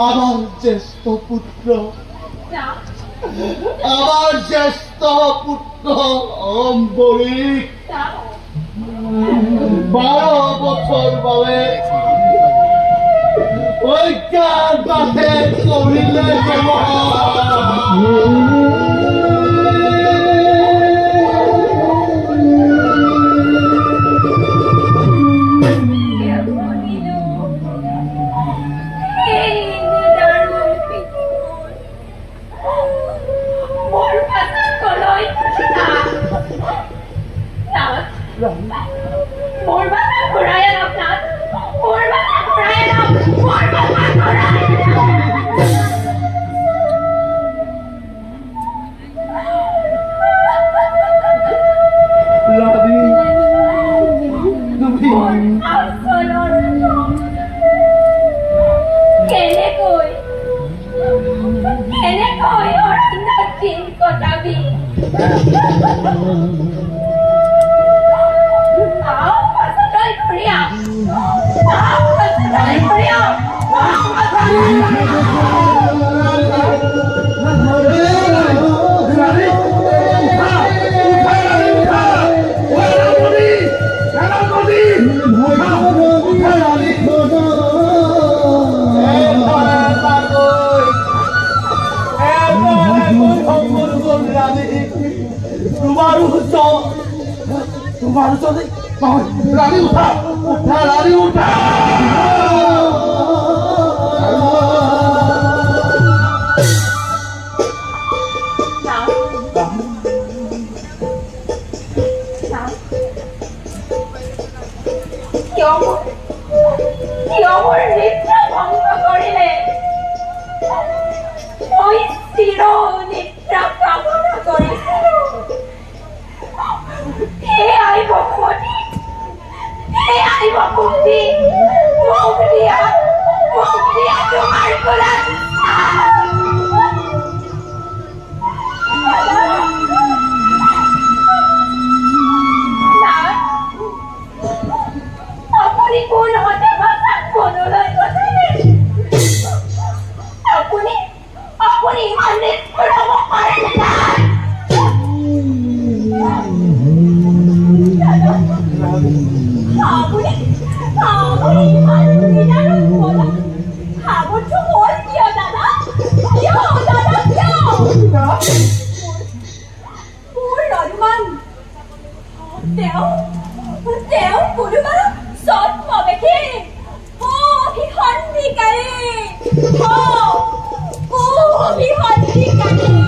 আমার জ্যেষ্ঠ পুত্র। আমার জ্যেষ্ঠ পুত্র অম্বরিক বারো বছর বাবে কার বাসে করিলে tại vì Bảo mà không đi à? Bảo mà sao đây không đi à? Bảo mà তোমার চলে রানী উঠা উঠা রানী উঠা কিয় মোৰ কিয় মোৰ নিদ্ৰা ভংগ কৰিলে মই চিৰ নিদ্ৰা কামনা কৰিছিলো E aí, หาบุญหาบุญมาเลยนะลูกหัวละหาบุญชั่วโมงเดียวนะนะเดียวนะนะเดียวบุญหลอนมันเดี๋ยวเดี๋ยวบุญมาสอนหมอไปที่ผู้พิคนดีกันดีโอ้ผู้พิคนดีกันดี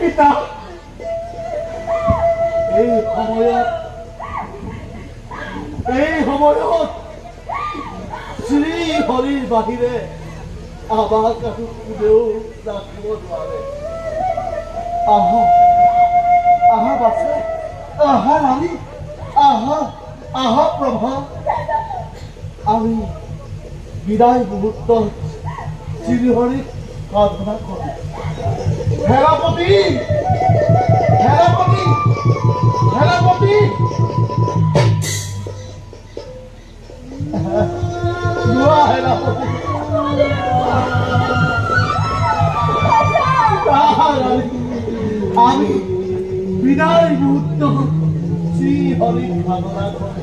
পিতা এই সময়ত এই সময়ত শ্ৰী হৰিৰ বাহিৰে আমাক আৰু কোনেও ৰাখিব নোৱাৰে। আহা আহা বাছা, আহা ৰাণী, আহা আহা প্ৰভা। আমি বিদায় মুহূর্ত শ্রীহরির সাধনা করি হেরাপতি হেরাপতি হেরাপতি দোয়া হেরাপতি আমি বিদায় মুহূর্ত শ্রীহরির সাধনা করি।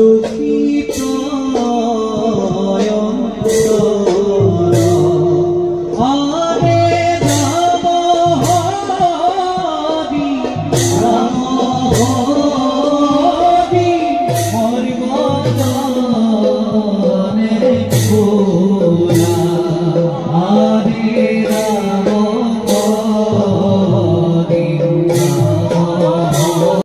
Jesus.